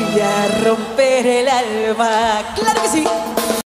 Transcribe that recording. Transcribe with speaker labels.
Speaker 1: voy a romper el alma. Claro que sí.